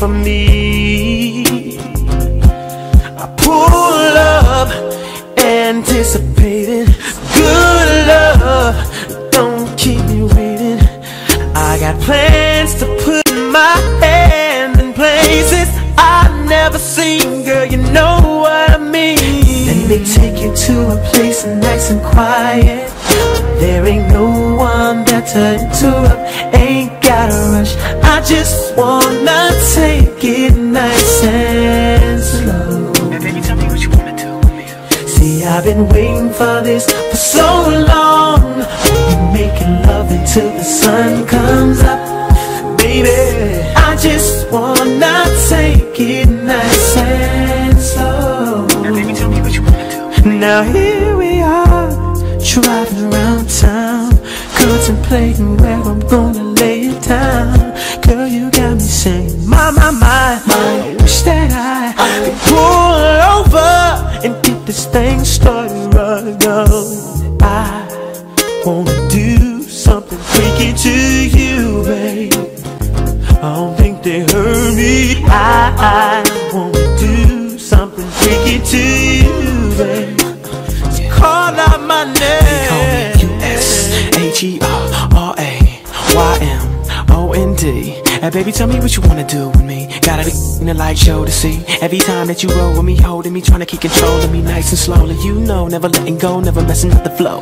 for me. you roll with me, holding me, trying to keep control of me nice and slowly. You know, never letting go, never messing up the flow.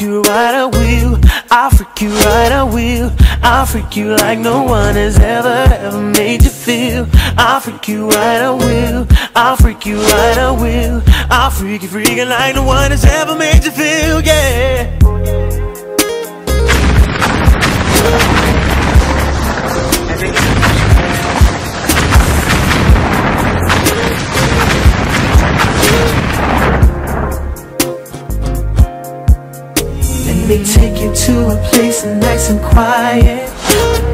freak you right, I will. I'll freak you right, I will. I'll freak you like no one has ever, ever made you feel. I'll freak you right, I will. I'll freak you right, I will. I'll freak you freaking like no one has ever made you feel, yeah. me take you to a place nice and quiet.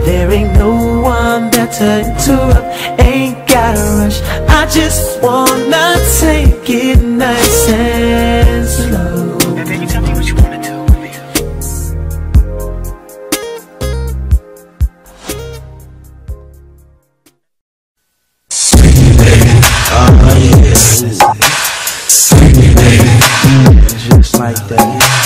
There ain't no one better to interrupt. Ain't gotta rush. I just wanna take it nice and slow. Just like that.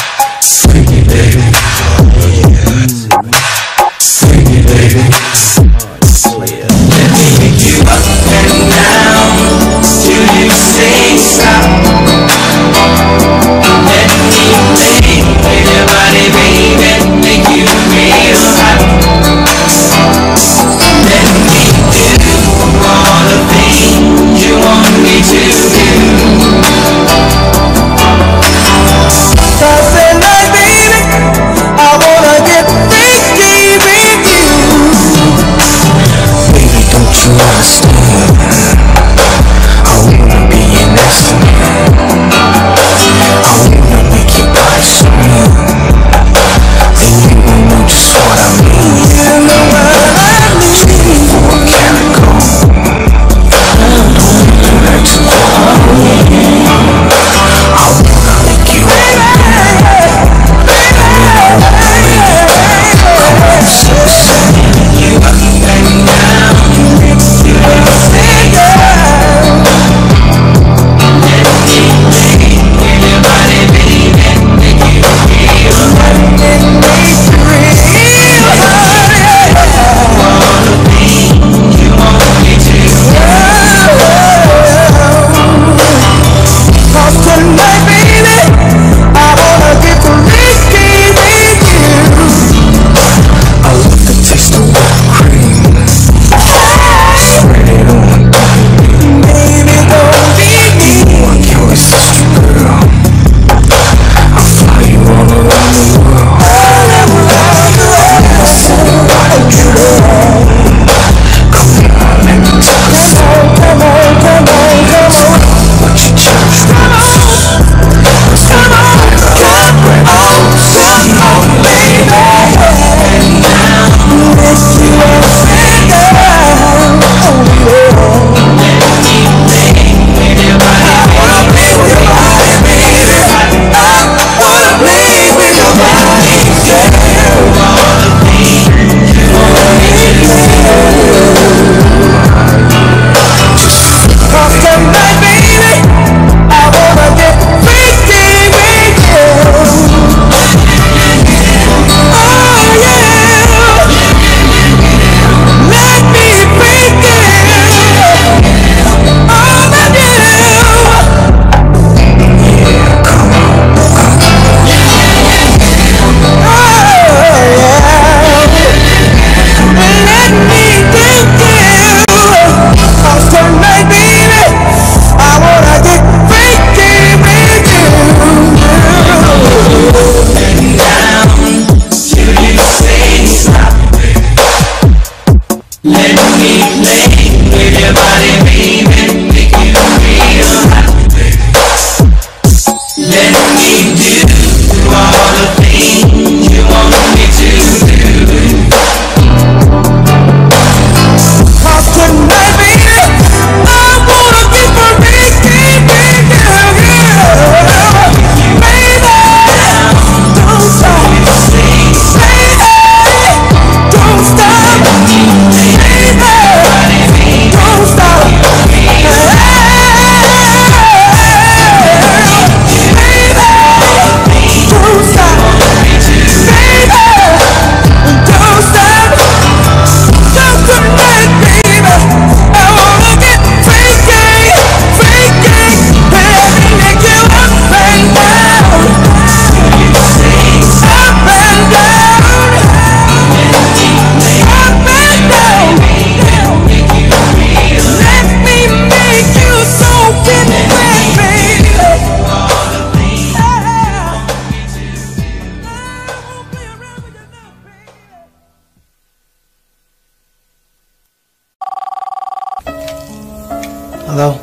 Hello?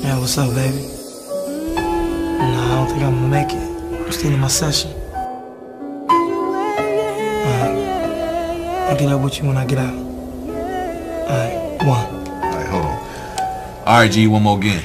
Yeah, what's up, baby? Nah, I don't think I'm gonna make it. I'm still in my session. Alright. I'll get up with you when I get out. Alright, one. Alright, hold on. RG, one more game.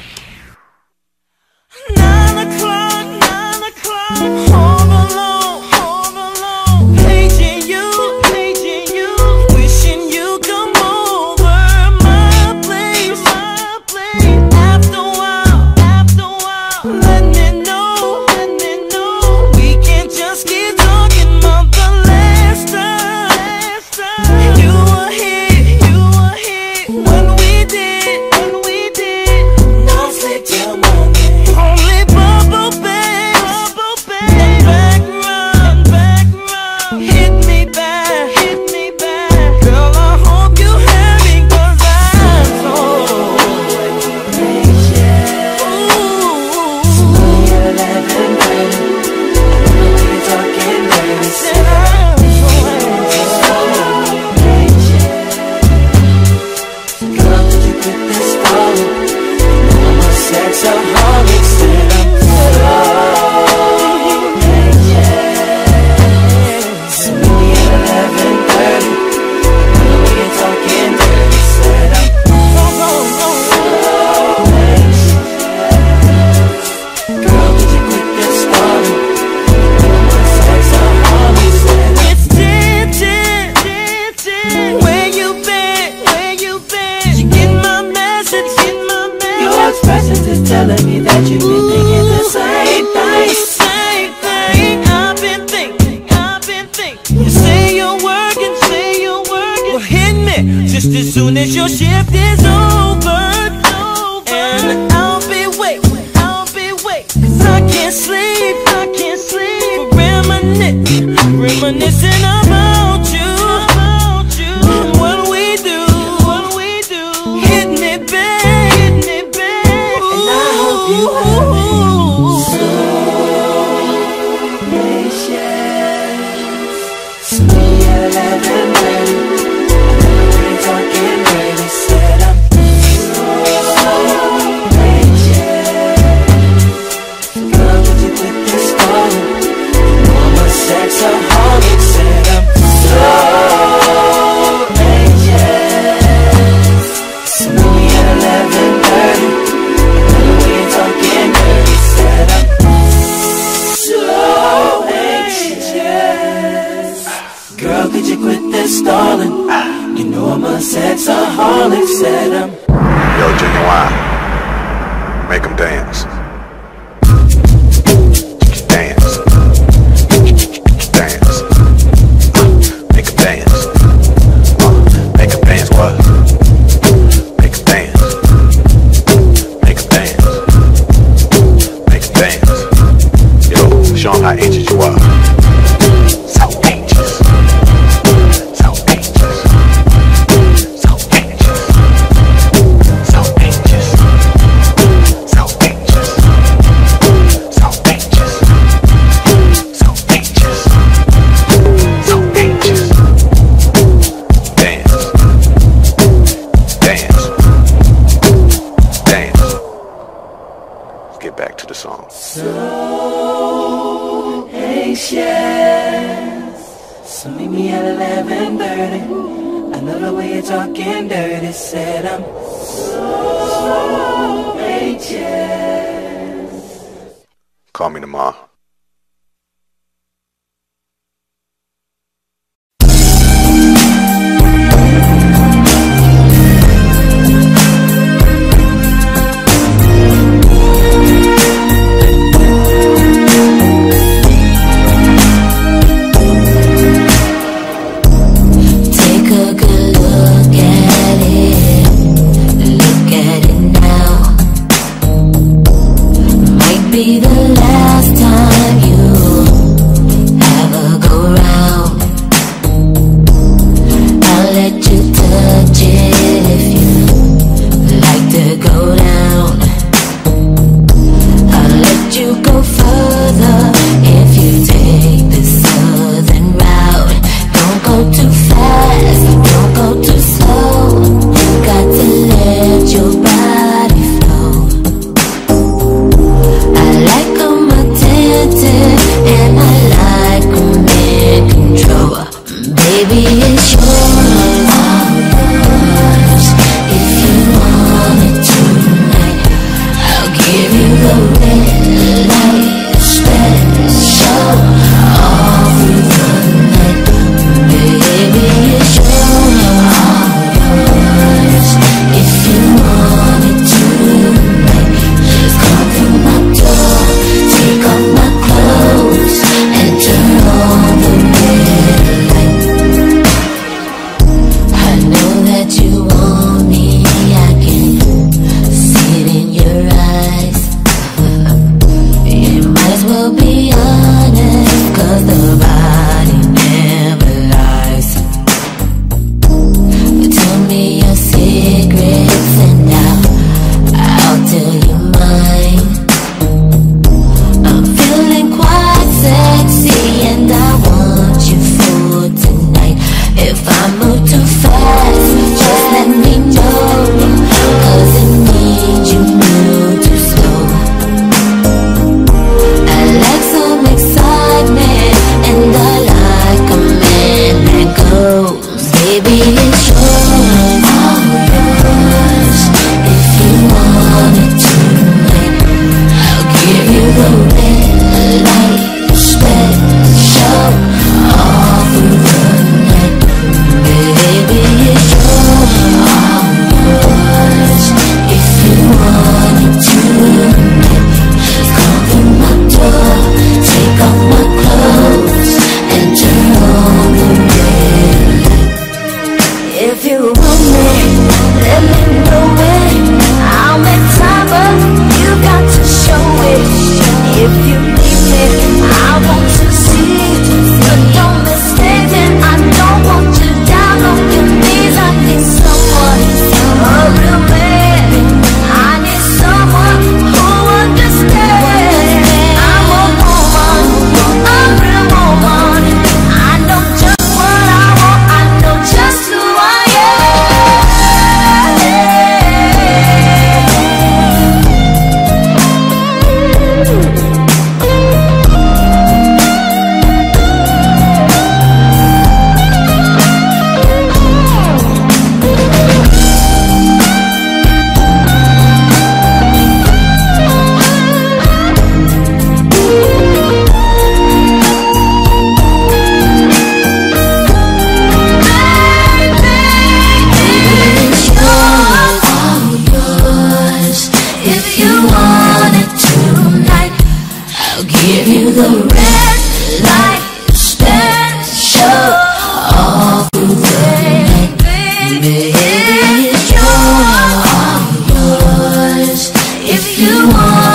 if you want.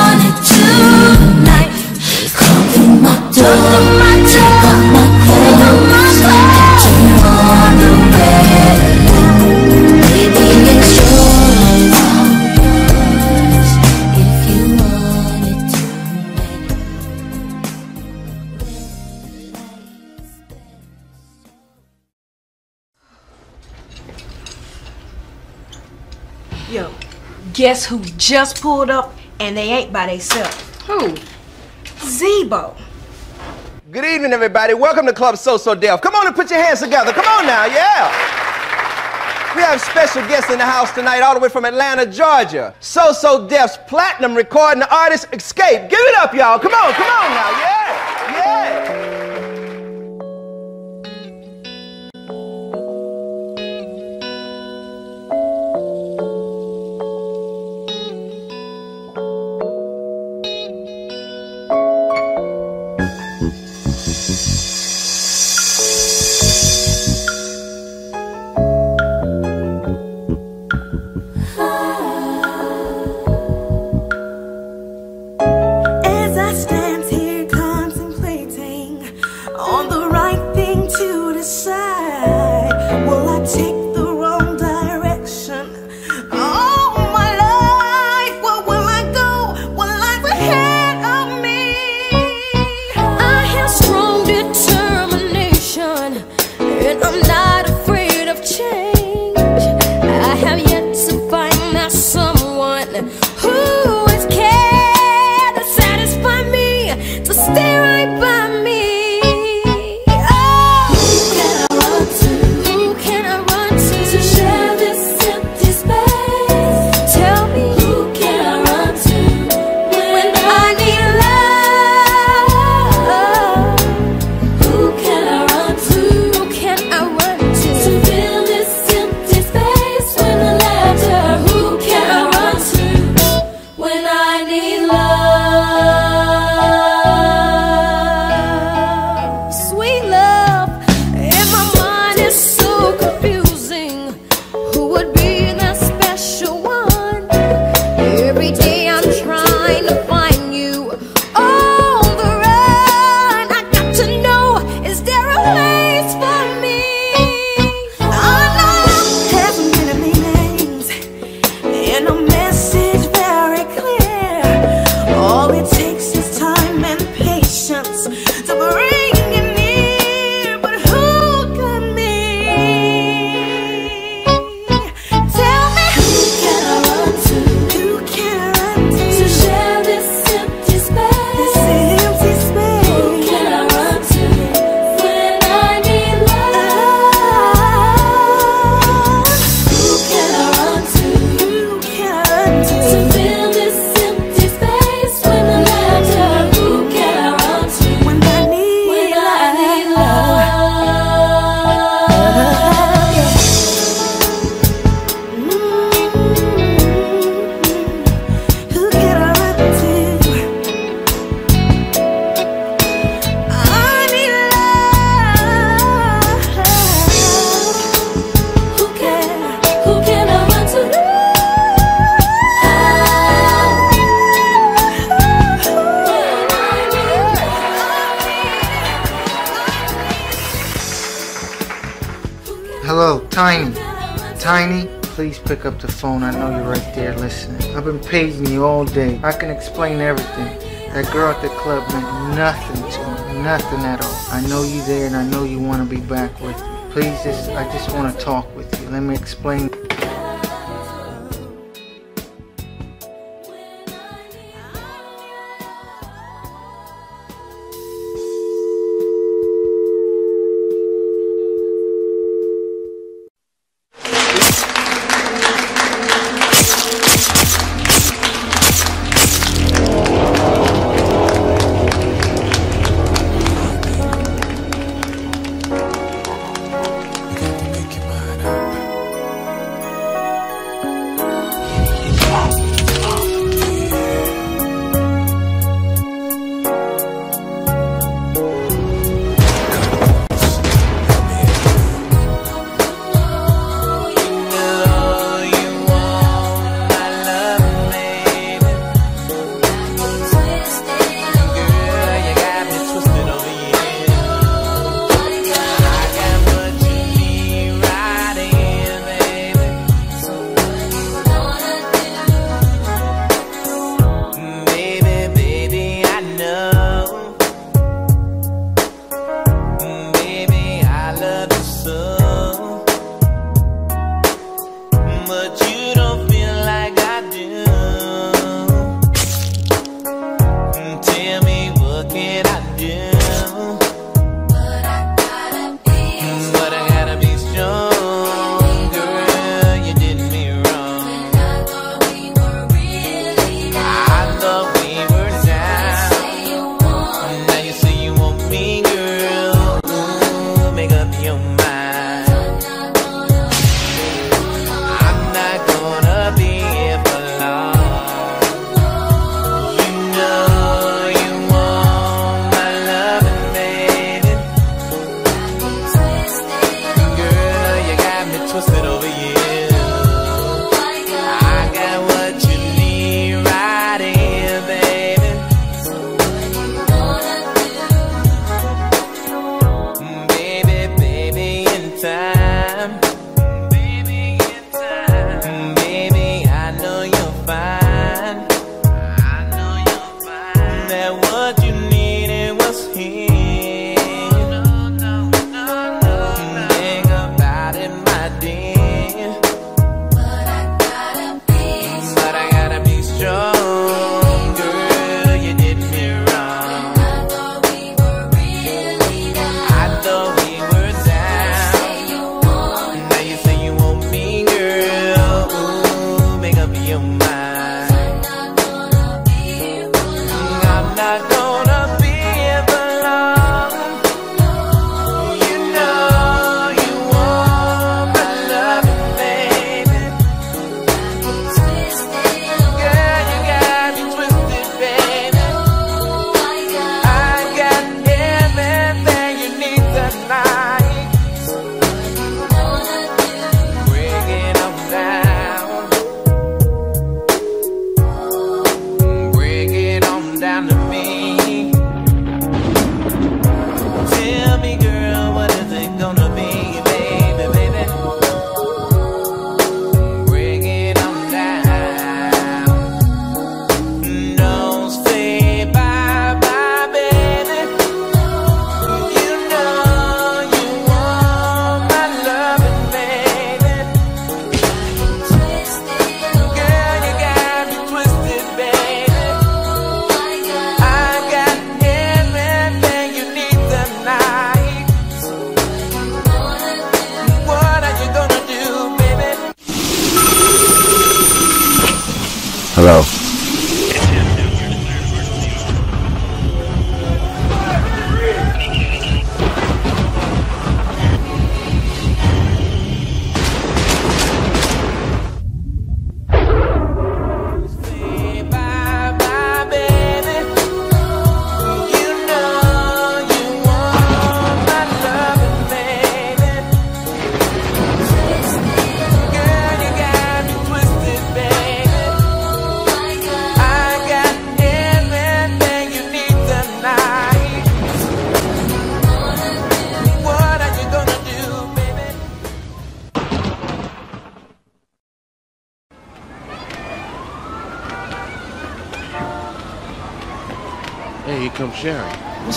Guess who just pulled up and they ain't by themselves? Who? Zebo. Good evening, everybody. Welcome to Club So So Def. Come on and put your hands together. Come on now, yeah. We have special guests in the house tonight, all the way from Atlanta, Georgia. So So Def's platinum recording artist Xscape. Give it up, y'all. Come on, come on now, yeah, yeah. pays me all day. I can explain everything. That girl at the club meant nothing to me, nothing at all. I know you there and I know you want to be back with me. Please, just I just want to talk with you. Let me explain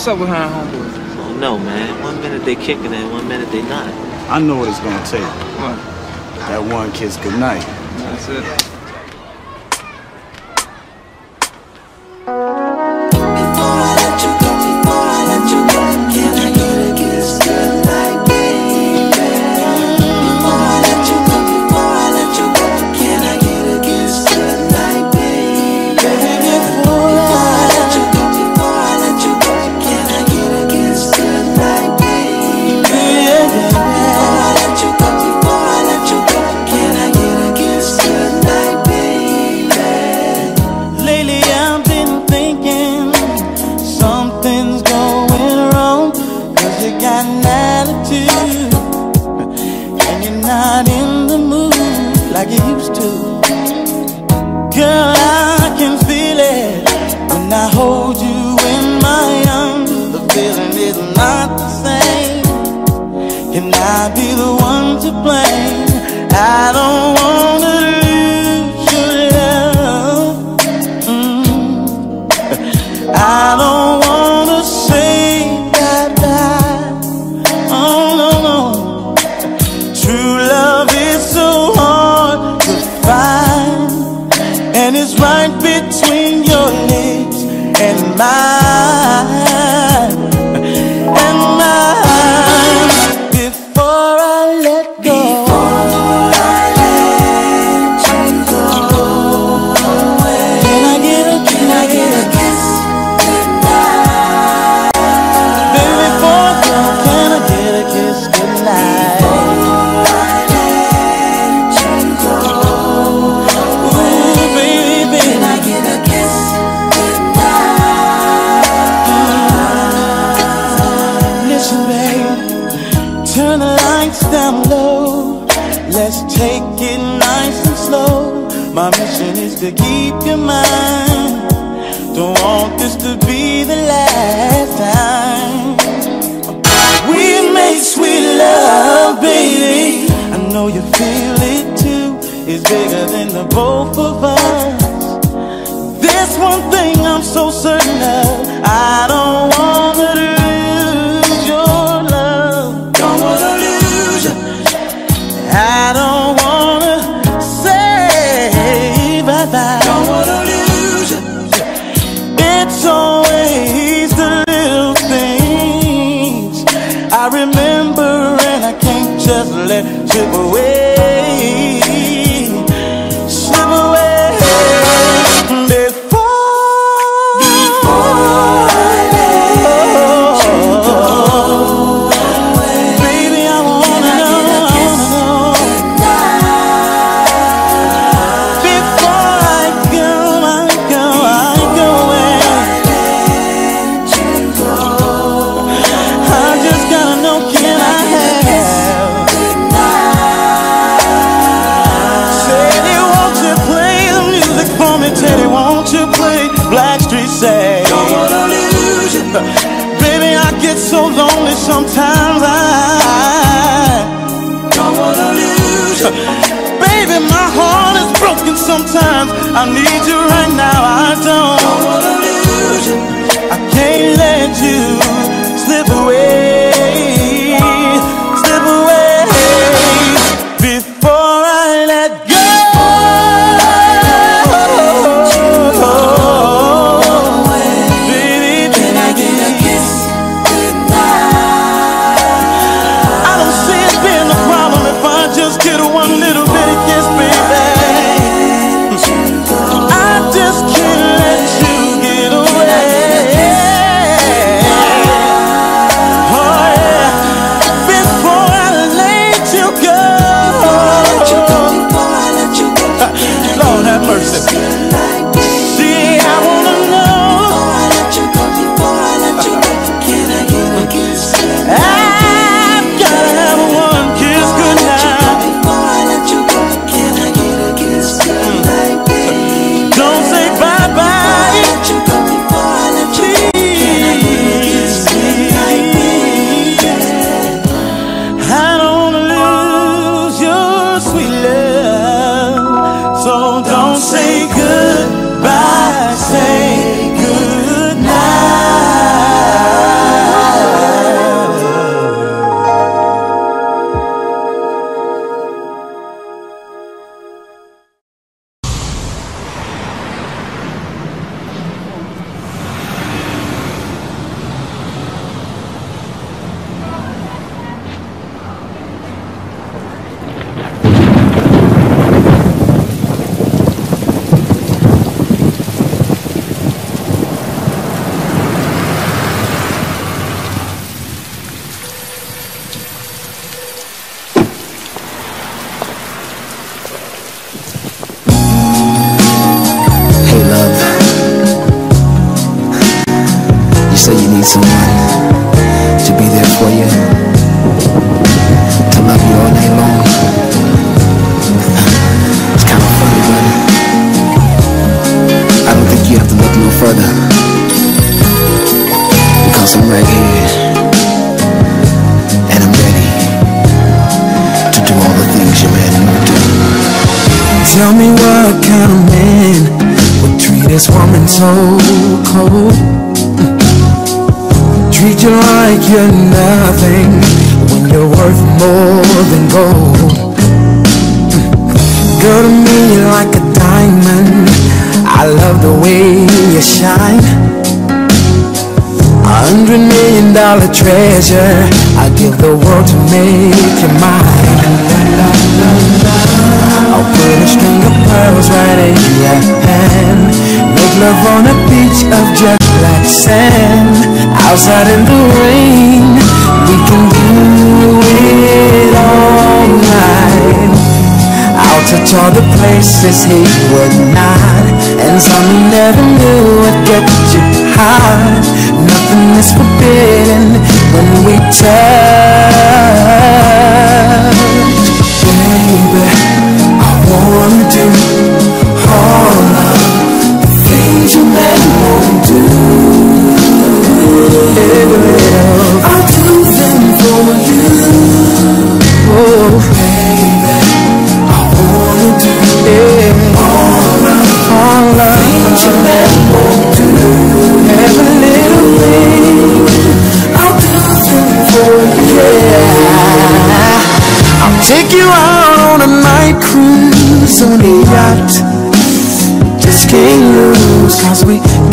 What's up with her, homeboys? I don't man. One minute they kicking it, one minute they not. I know what it's gonna take. What? That one kiss goodnight. That's it. Take it nice and slow. My mission is to keep your mind. Don't want this to be the last time. We make sweet love, baby. I know you feel it too. It's bigger than the both of us. There's one thing I'm so certain of. I don't wanna do strip away. Don't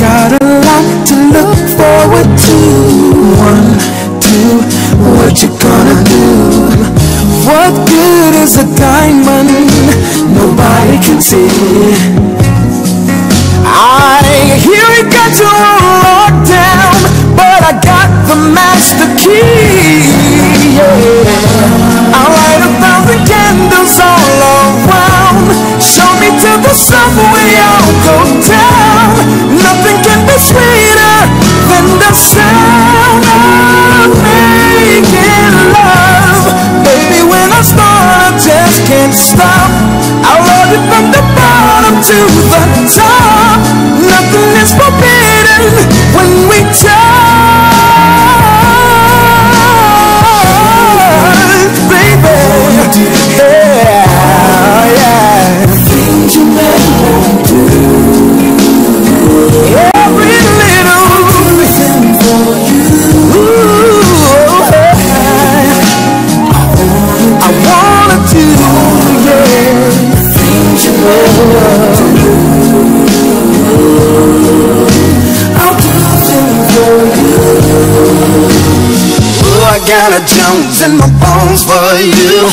we in my bones for you.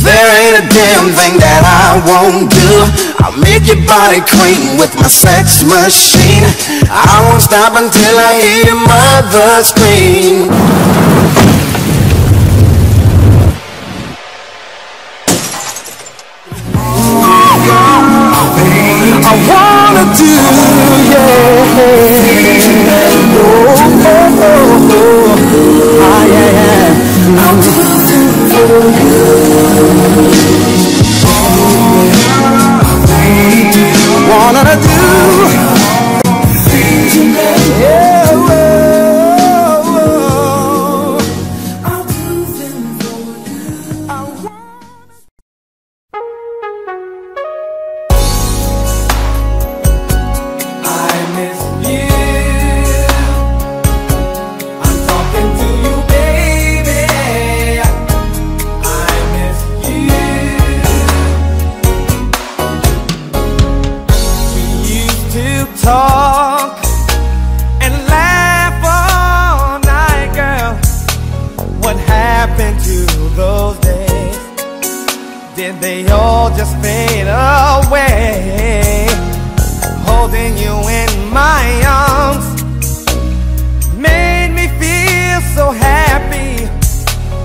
There ain't a damn thing that I won't do. I'll make your body cream with my sex machine. I won't stop until I hear your mother scream.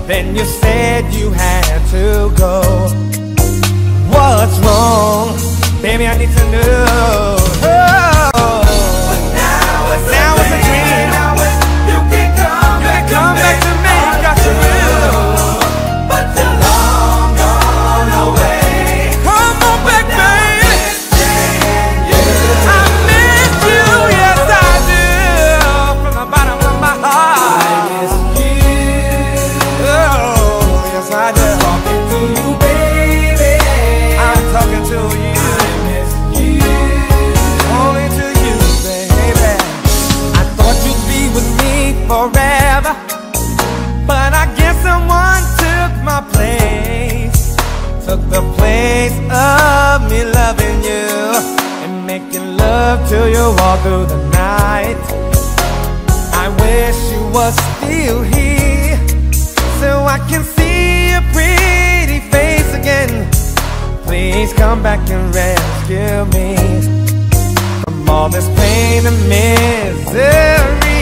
Then you said you had to go What's wrong? Baby, I need to know till you walk through the night. I wish you were still here so I can see your pretty face again. Please come back and rescue me from all this pain and misery.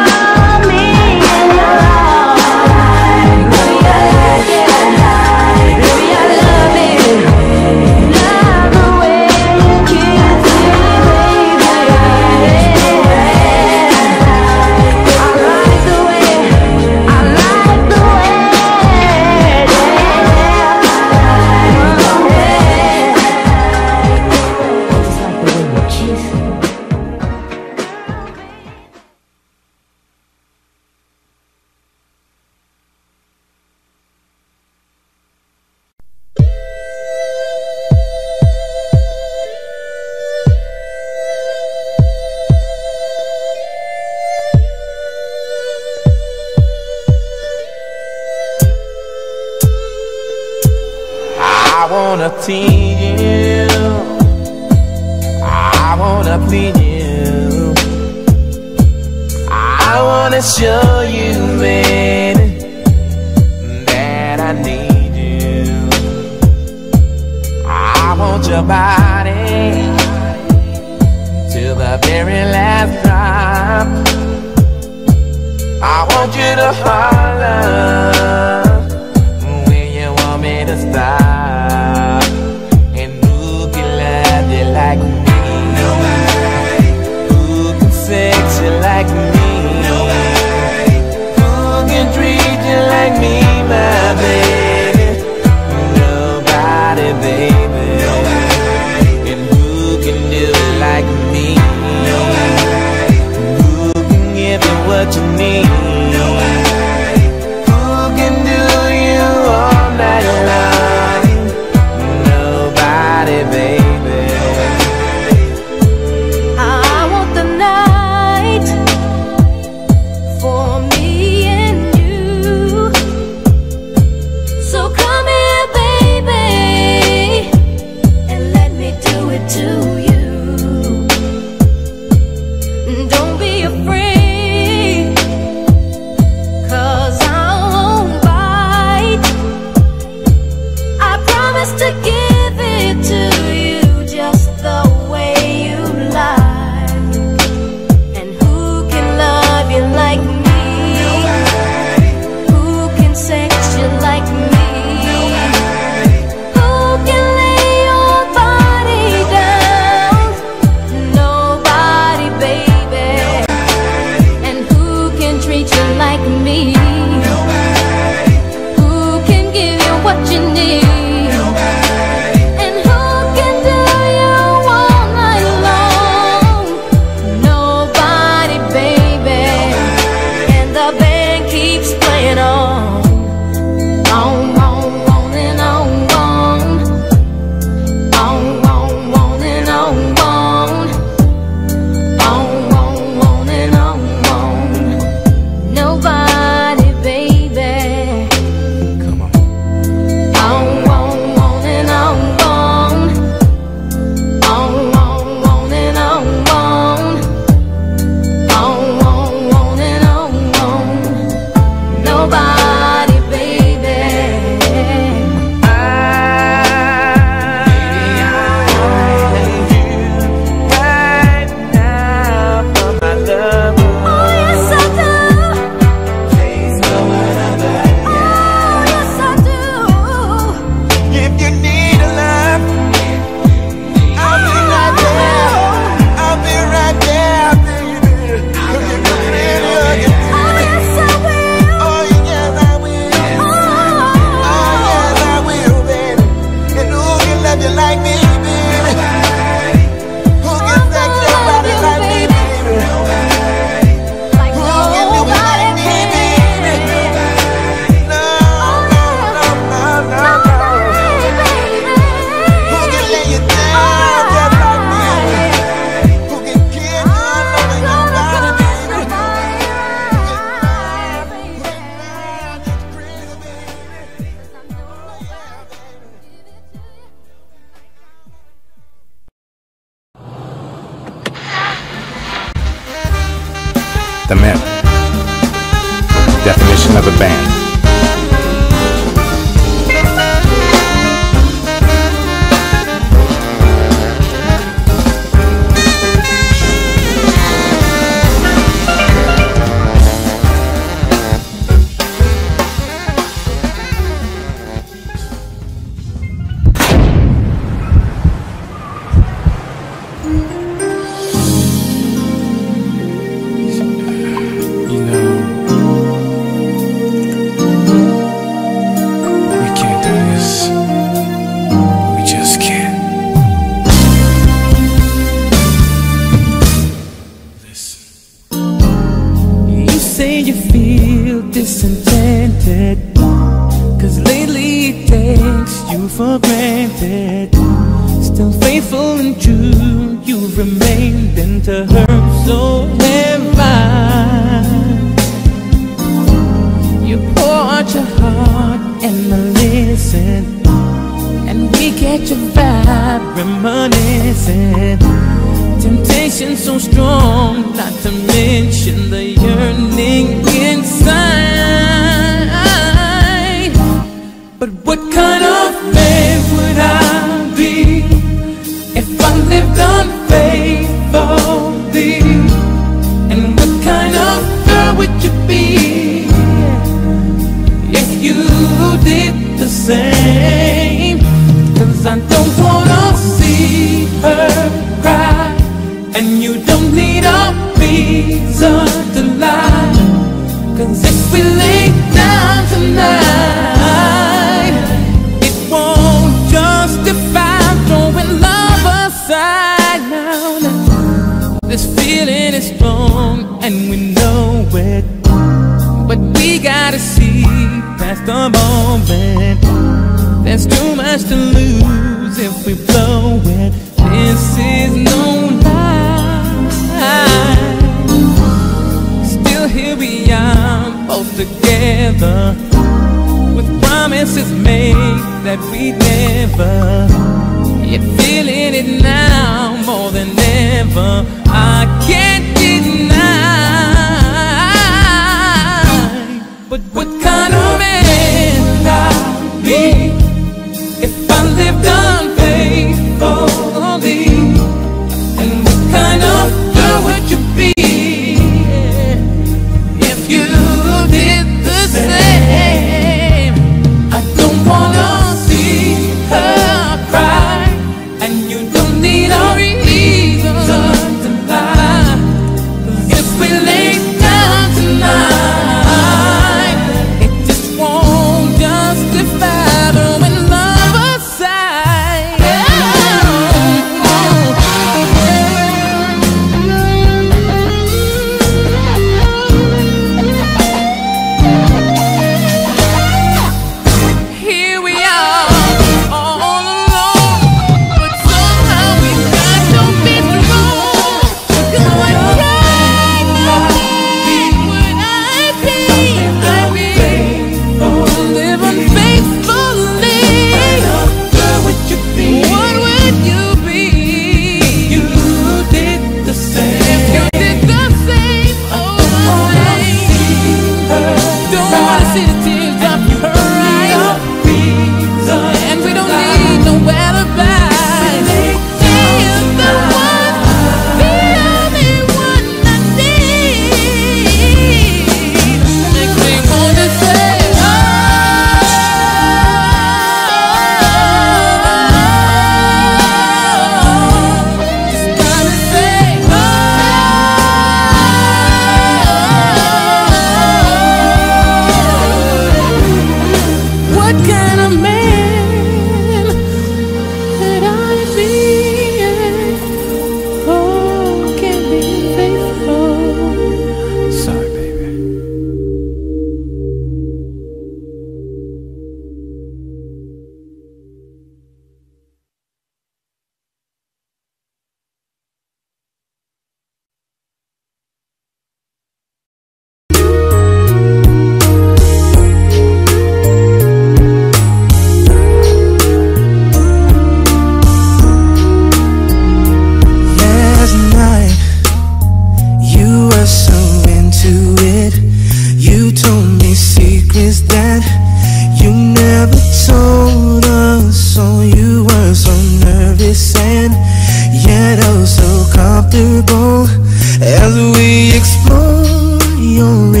Explore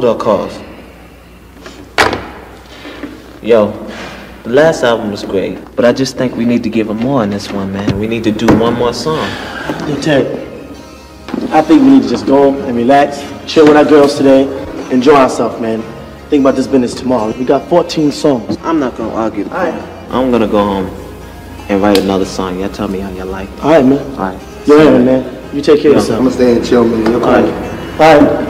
Caldwell Calls. Yo, the last album was great, but I just think we need to give him more on this one, man. We need to do one more song. Yo, Ted, I think we need to just go and relax, chill with our girls today, enjoy ourselves, man. Think about this business tomorrow. We got 14 songs. I'm not gonna argue. All right. I'm gonna go home and write another song. Y'all tell me how y'all like it. All right, man. All right. Yo, man. You take care of yourself. I'm gonna stay and chill, man. All right. Bye.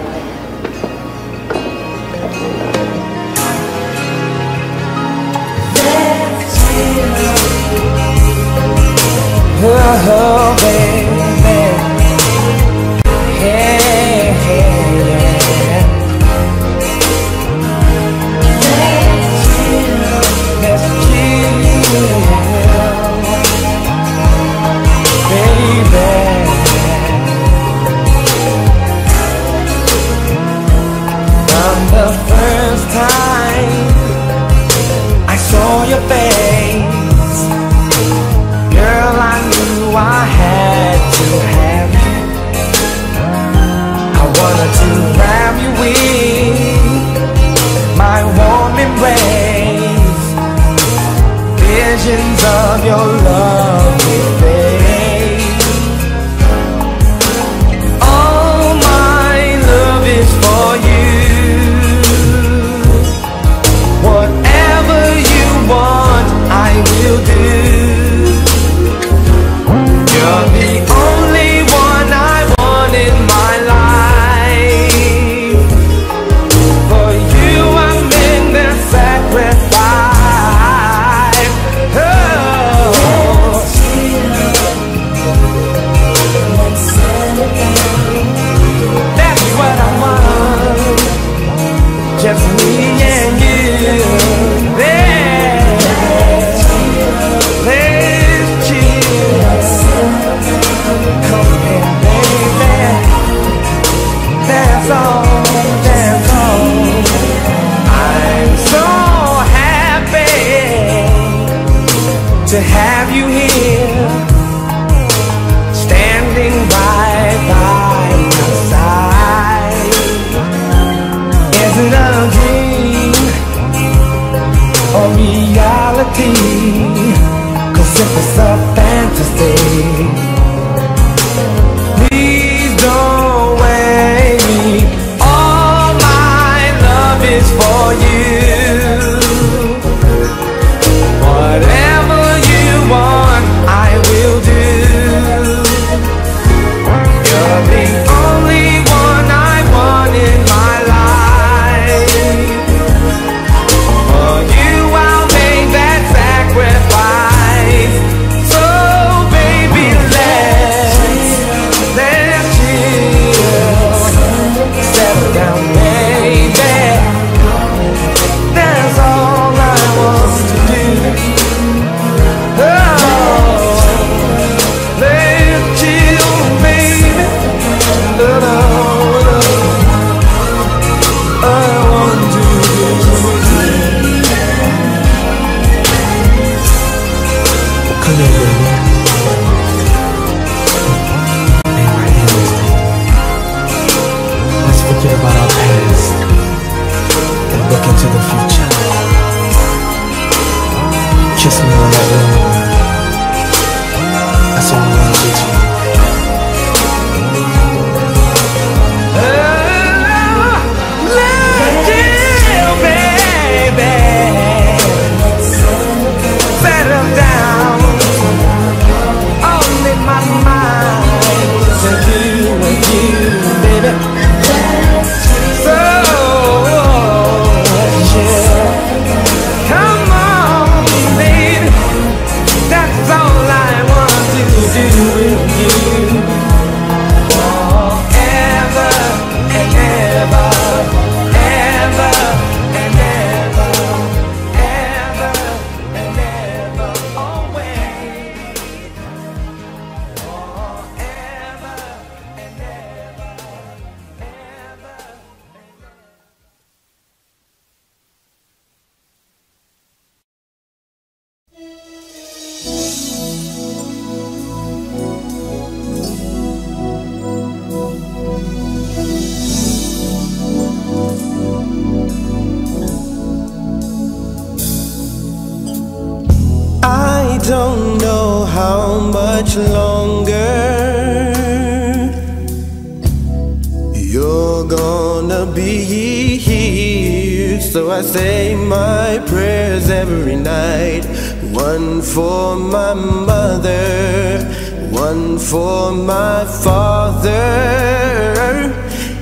for my mother, one for my father,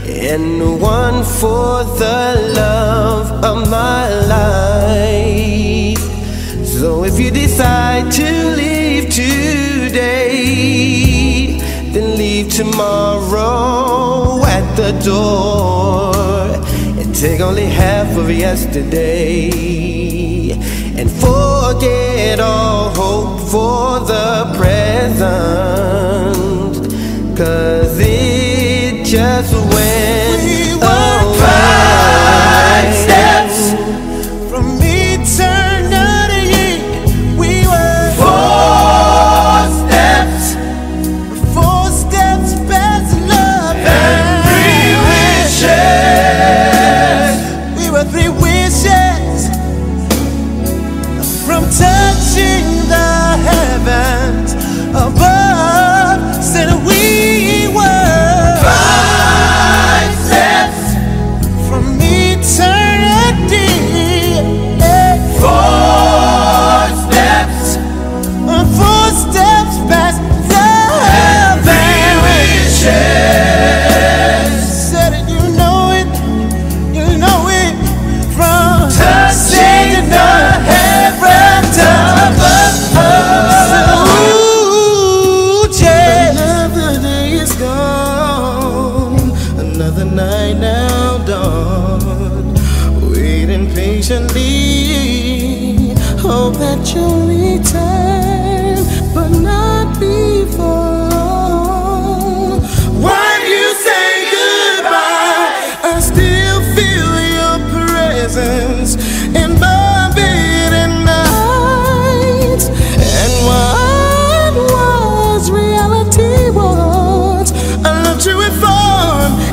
and one for the love of my life. So if you decide to leave today, then leave tomorrow at the door and take only half of yesterday and forget it all hope for the present. Cause it just went away.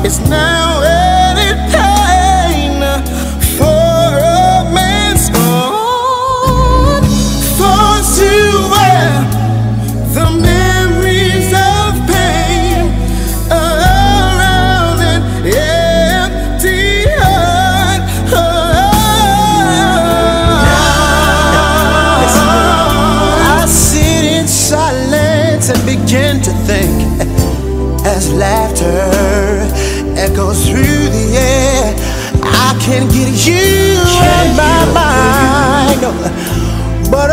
It's now But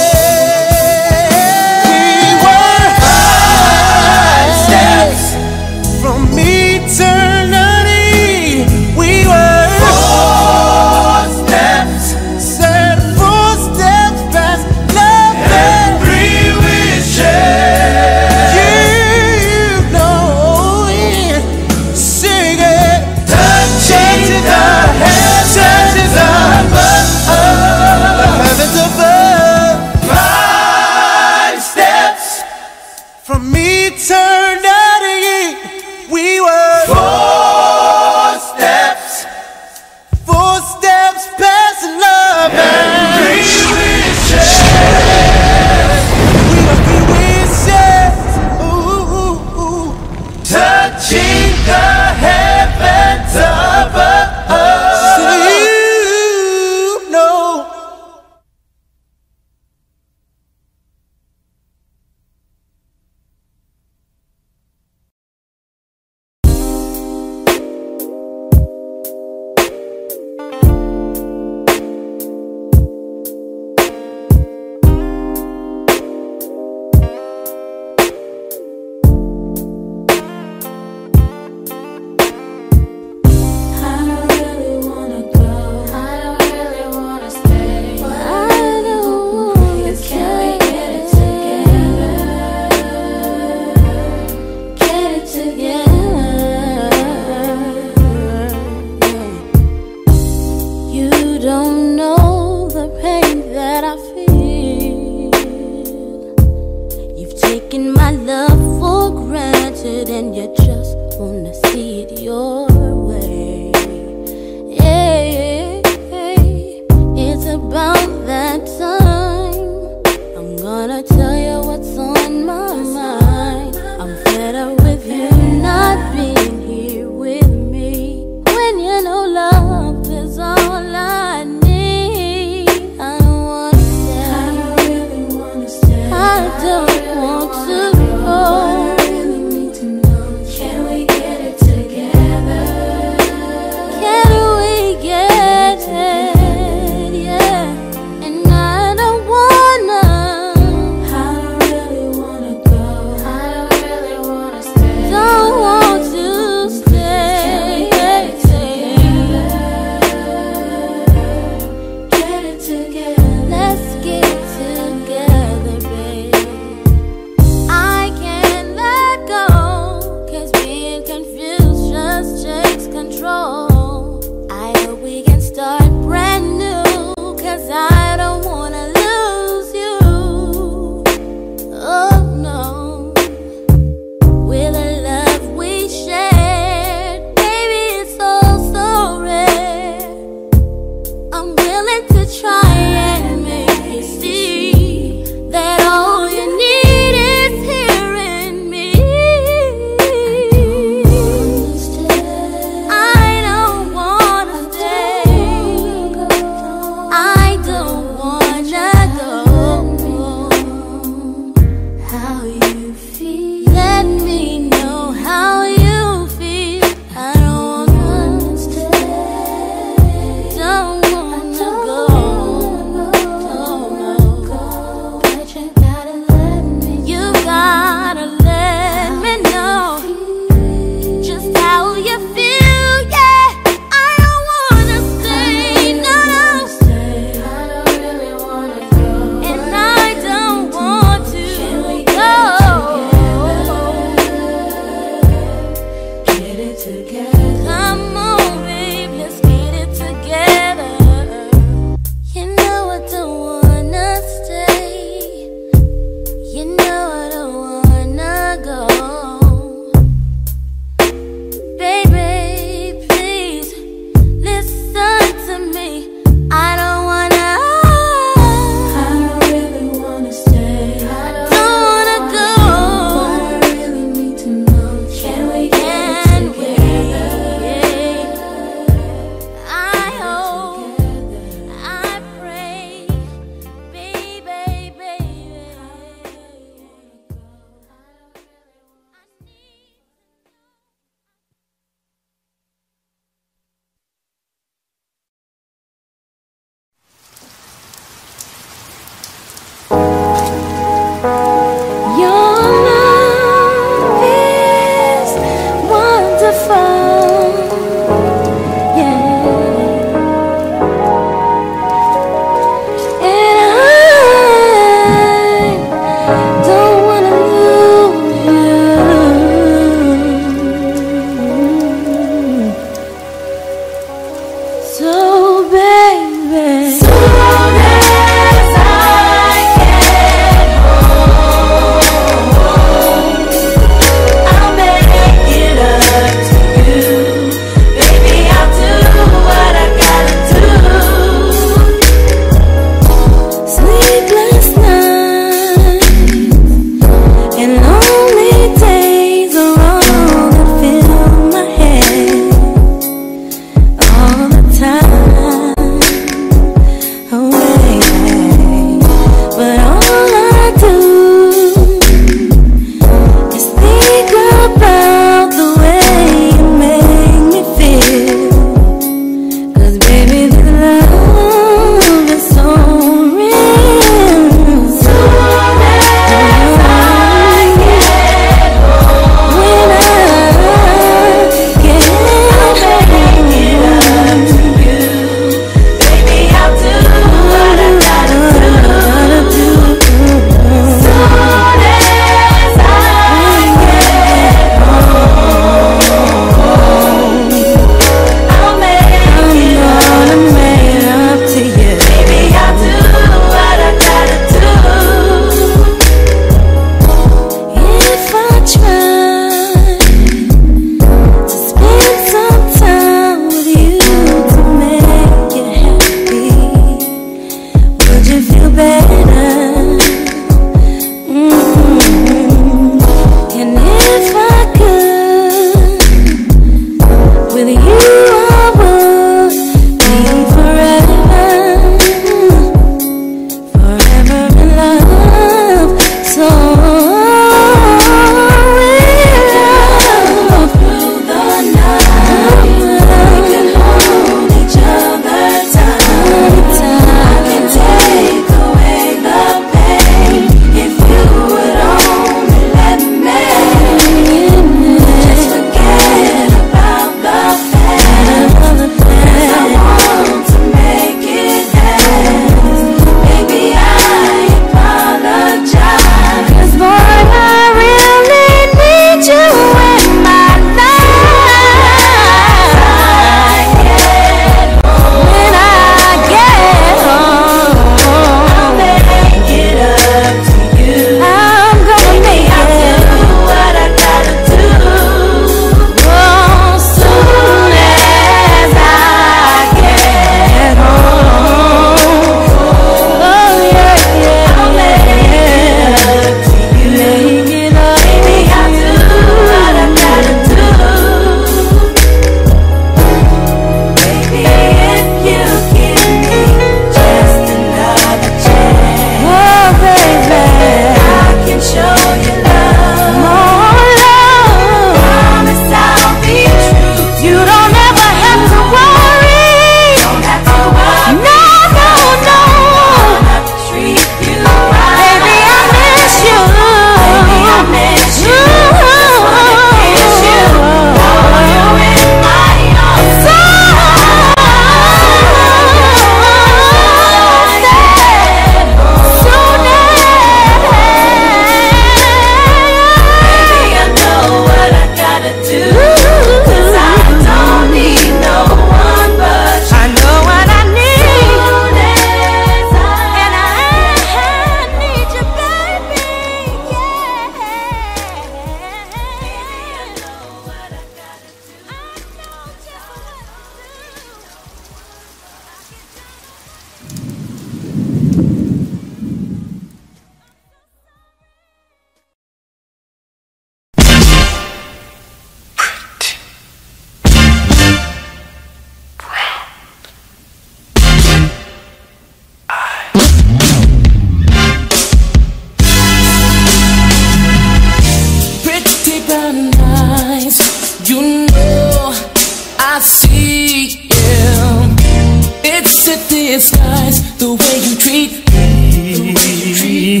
you treat me.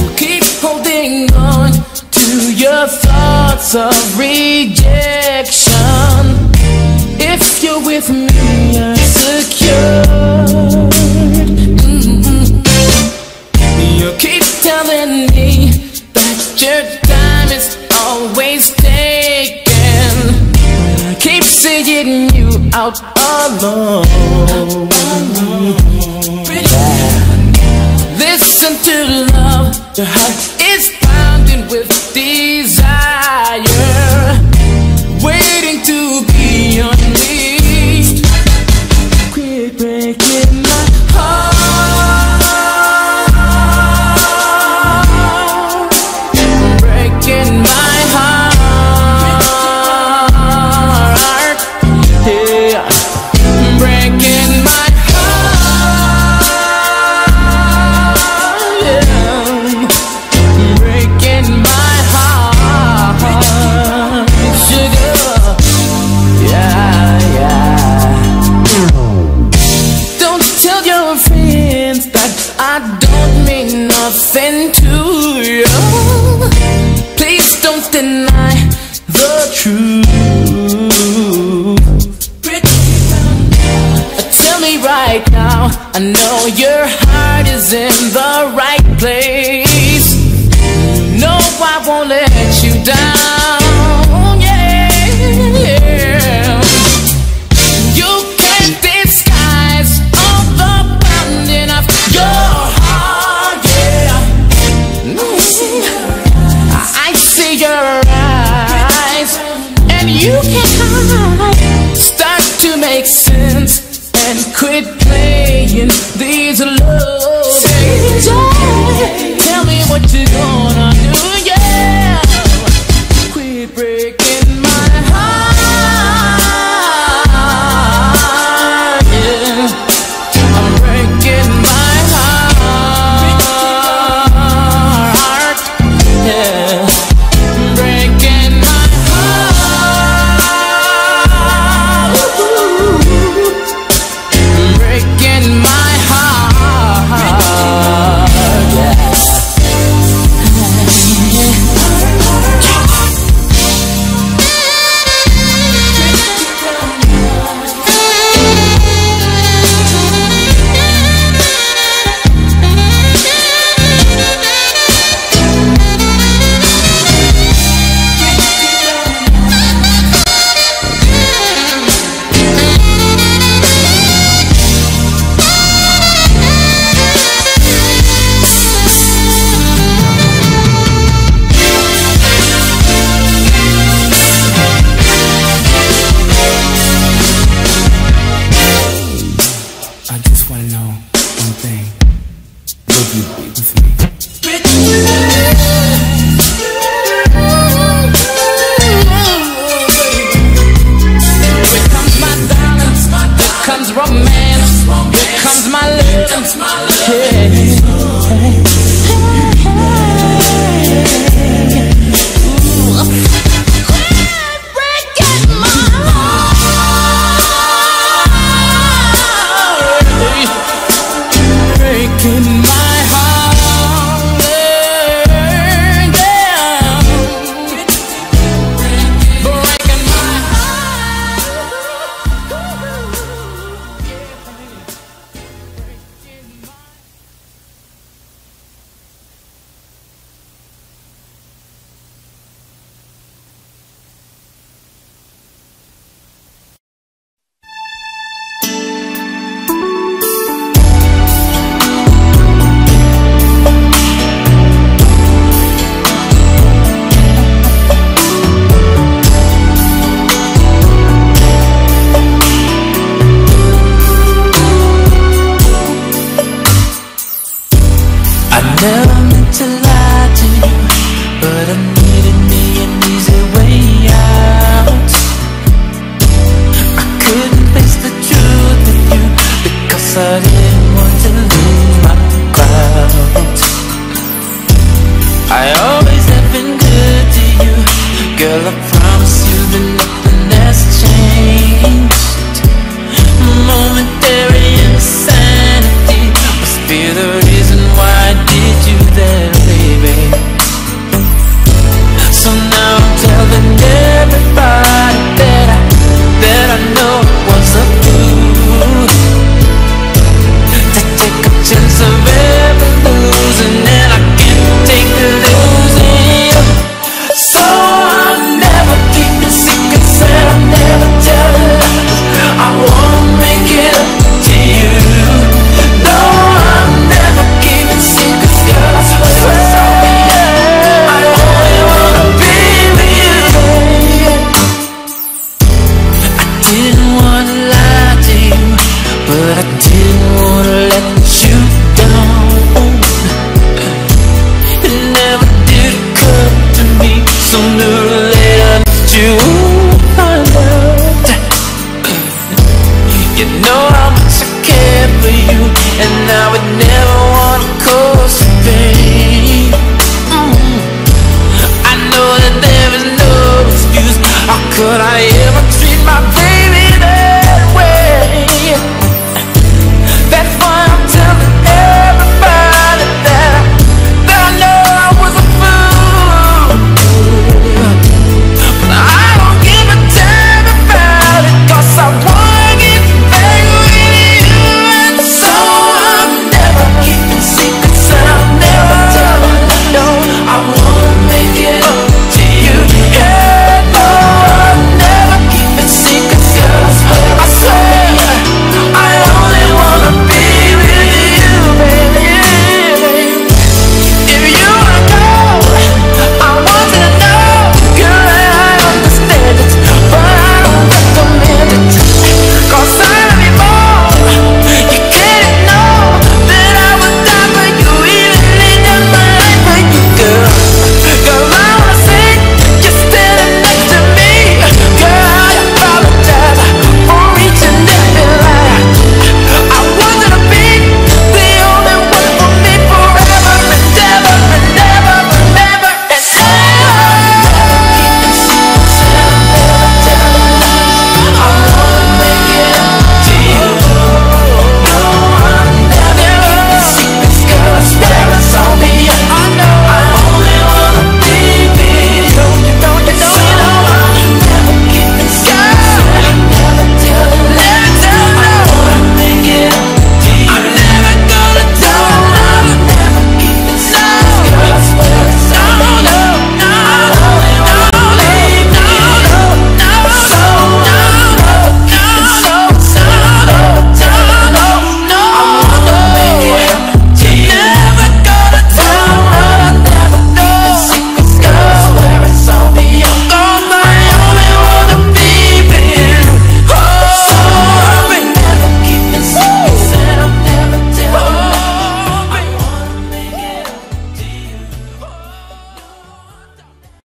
You keep holding on to your thoughts of rejection.